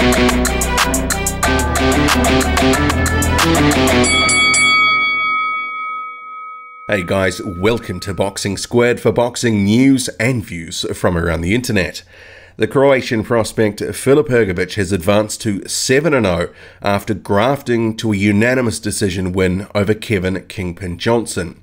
Hey guys, welcome to Boxing Squared for boxing news and views from around the internet. The Croatian prospect Filip Hrgovic has advanced to 7 0 after grafting to a unanimous decision win over Kevin Kingpin Johnson.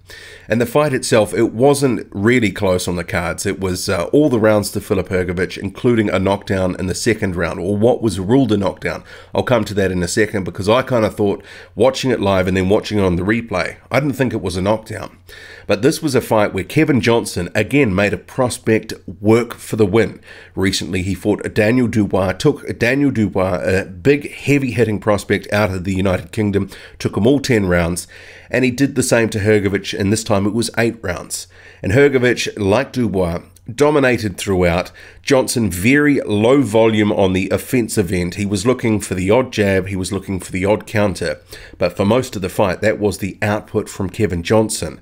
And the fight itself, it wasn't really close on the cards. It was uh, all the rounds to Filip Hrgovic, including a knockdown in the second round, or what was ruled a knockdown. I'll come to that in a second because I kind of thought watching it live and then watching it on the replay, I didn't think it was a knockdown. But this was a fight where Kevin Johnson again made a prospect work for the win. Recently, he fought Daniel Dubois, took Daniel Dubois, a big, heavy hitting prospect out of the United Kingdom, took him all 10 rounds, and he did the same to Hrgovic, and this time it was 8 rounds. And Hrgovic, like Dubois, dominated throughout. Johnson very low volume on the offensive end. He was looking for the odd jab, he was looking for the odd counter. But for most of the fight, that was the output from Kevin Johnson.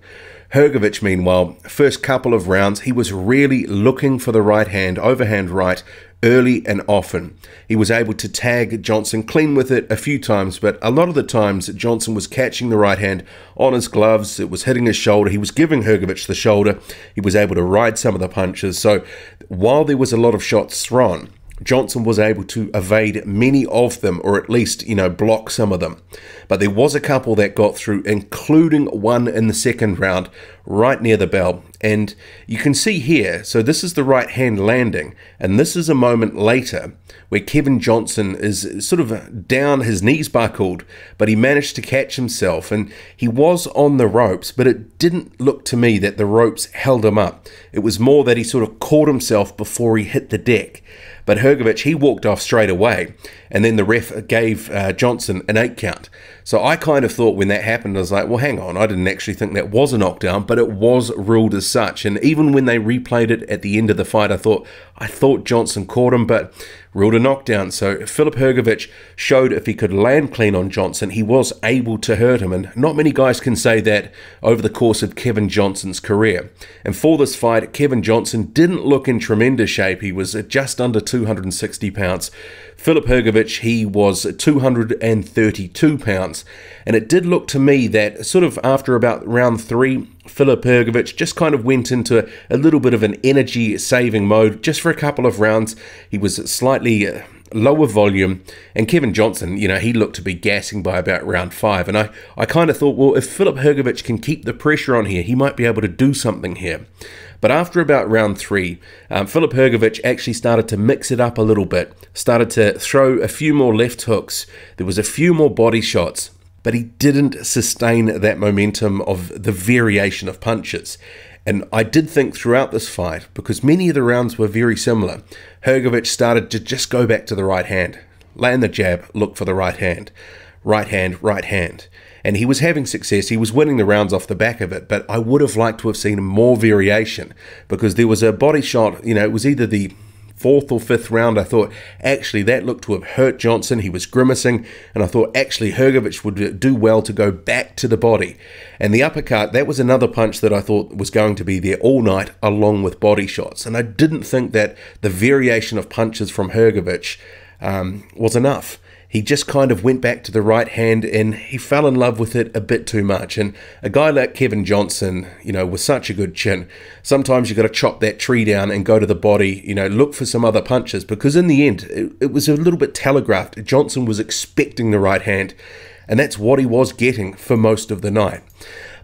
Hrgovic, meanwhile, first couple of rounds, he was really looking for the right hand, overhand right, early and often. He was able to tag Johnson clean with it a few times, but a lot of the times Johnson was catching the right hand on his gloves, it was hitting his shoulder, he was giving Hrgovic the shoulder, he was able to ride some of the punches. So while there was a lot of shots thrown, Johnson was able to evade many of them, or at least, you know, block some of them. But there was a couple that got through, including one in the second round, right near the bell. And you can see here, so this is the right hand landing, and this is a moment later where Kevin Johnson is sort of down, his knees buckled, but he managed to catch himself, and he was on the ropes, but it didn't look to me that the ropes held him up. It was more that he sort of caught himself before he hit the deck. But Hrgovic, he walked off straight away, and then the ref gave uh, Johnson an eight count. So I kind of thought when that happened, I was like, well, hang on, I didn't actually think that was a knockdown, but it was ruled as such. And even when they replayed it at the end of the fight, I thought, I thought Johnson caught him, but ruled a knockdown. So Filip Hrgovic showed if he could land clean on Johnson, he was able to hurt him. And not many guys can say that over the course of Kevin Johnson's career. And for this fight, Kevin Johnson didn't look in tremendous shape. He was just under 260 pounds. Filip Hrgovic, he was 232 pounds. And it did look to me that sort of after about round three, Filip Hrgovic just kind of went into a little bit of an energy saving mode just for a couple of rounds. He was slightly uh, lower volume. And Kevin Johnson, you know, he looked to be gassing by about round five. And I, I kind of thought, well, if Filip Hrgovic can keep the pressure on here, he might be able to do something here. But after about round three, um, Filip Hrgovic actually started to mix it up a little bit, started to throw a few more left hooks. There was a few more body shots but he didn't sustain that momentum of the variation of punches. And I did think throughout this fight, because many of the rounds were very similar, Hrgovic started to just go back to the right hand, land the jab, look for the right hand, right hand, right hand. And he was having success. He was winning the rounds off the back of it, but I would have liked to have seen more variation because there was a body shot, you know, it was either the fourth or fifth round, I thought actually that looked to have hurt Johnson. He was grimacing, and I thought actually Hrgovic would do well to go back to the body. And the uppercut, that was another punch that I thought was going to be there all night, along with body shots. And I didn't think that the variation of punches from Hrgovic um, was enough he just kind of went back to the right hand and he fell in love with it a bit too much. And a guy like Kevin Johnson, you know, with such a good chin, sometimes you've got to chop that tree down and go to the body, you know, look for some other punches because in the end, it, it was a little bit telegraphed. Johnson was expecting the right hand, and that's what he was getting for most of the night.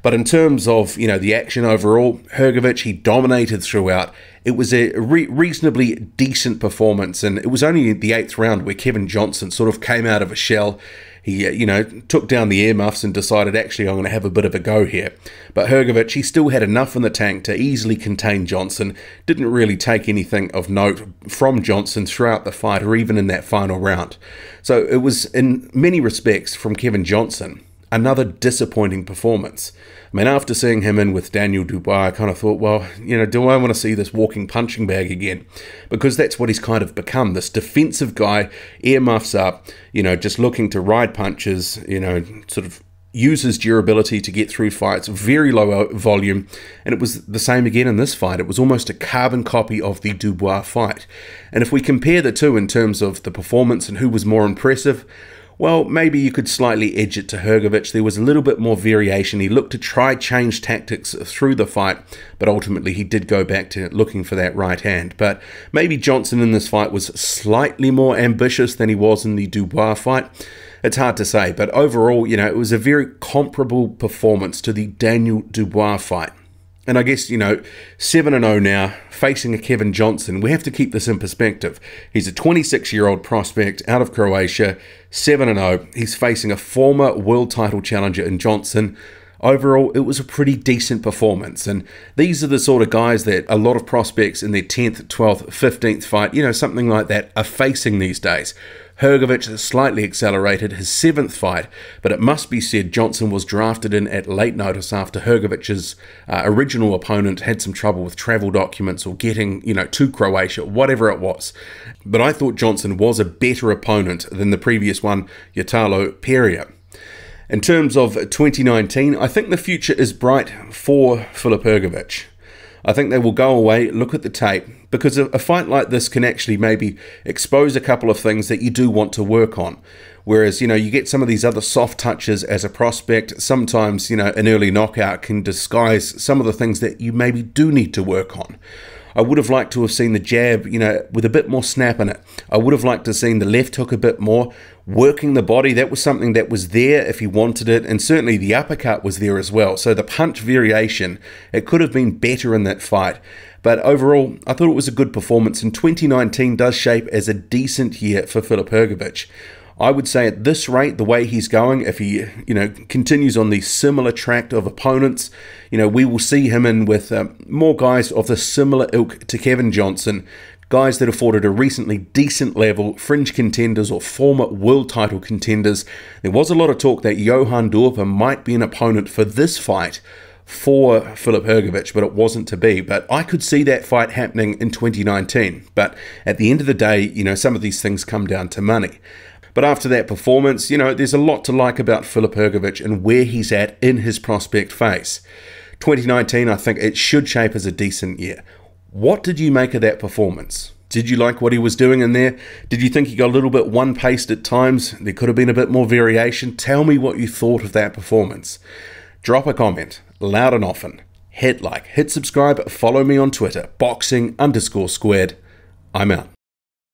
But in terms of you know the action overall, Hrgovic he dominated throughout. It was a re- reasonably decent performance, and it was only the eighth round where Kevin Johnson sort of came out of a shell. He, uh, you know, took down the earmuffs and decided, actually, I'm going to have a bit of a go here. But Hrgovic, he still had enough in the tank to easily contain Johnson. Didn't really take anything of note from Johnson throughout the fight or even in that final round. So it was, in many respects, from Kevin Johnson, another disappointing performance. I mean, after seeing him in with Daniel Dubois, I kind of thought, well, you know, do I want to see this walking punching bag again? Because that's what he's kind of become this defensive guy, earmuffs up, you know, just looking to ride punches, you know, sort of uses durability to get through fights, very low uh, volume, and it was the same again in this fight. It was almost a carbon copy of the Dubois fight. And if we compare the two in terms of the performance and who was more impressive, well, maybe you could slightly edge it to Hrgovic. There was a little bit more variation. He looked to try change tactics through the fight, but ultimately he did go back to looking for that right hand. But maybe Johnson in this fight was slightly more ambitious than he was in the Dubois fight. It's hard to say, but overall, you know, it was a very comparable performance to the Daniel Dubois fight. And I guess, you know, 7 0 now, facing a Kevin Johnson, we have to keep this in perspective. He's a 26 year old prospect out of Croatia, 7 0. He's facing a former world title challenger in Johnson. Overall, it was a pretty decent performance. And these are the sort of guys that a lot of prospects in their 10th, 12th, 15th fight, you know, something like that, are facing these days. Hrgovic slightly accelerated his seventh fight, but it must be said Johnson was drafted in at late notice after Hrgovic's uh, original opponent had some trouble with travel documents or getting, you know, to Croatia, whatever it was. But I thought Johnson was a better opponent than the previous one, Yatalo Pereira. In terms of 2019, I think the future is bright for Filip Hrgovic. I think they will go away, look at the tape, because a fight like this can actually maybe expose a couple of things that you do want to work on. Whereas, you know, you get some of these other soft touches as a prospect. Sometimes, you know, an early knockout can disguise some of the things that you maybe do need to work on. I would have liked to have seen the jab, you know, with a bit more snap in it. I would have liked to have seen the left hook a bit more, working the body. That was something that was there if he wanted it, and certainly the uppercut was there as well. So the punch variation, it could have been better in that fight. But overall, I thought it was a good performance, and 2019 does shape as a decent year for Filip Hrgovic. I would say at this rate, the way he's going, if he you know continues on the similar track of opponents, you know we will see him in with um, more guys of the similar ilk to Kevin Johnson, guys that afforded a recently decent level, fringe contenders or former world title contenders. There was a lot of talk that Johann Duhaupas might be an opponent for this fight for Filip Hrgovic, but it wasn't to be. But I could see that fight happening in 2019. But at the end of the day, you know, some of these things come down to money. But after that performance, you know, there's a lot to like about Filip Hrgovic and where he's at in his prospect phase. 2019, I think it should shape as a decent year. What did you make of that performance? Did you like what he was doing in there? Did you think he got a little bit one paced at times? There could have been a bit more variation. Tell me what you thought of that performance. Drop a comment, loud and often. Hit like, hit subscribe, follow me on Twitter, boxing underscore squared. I'm out.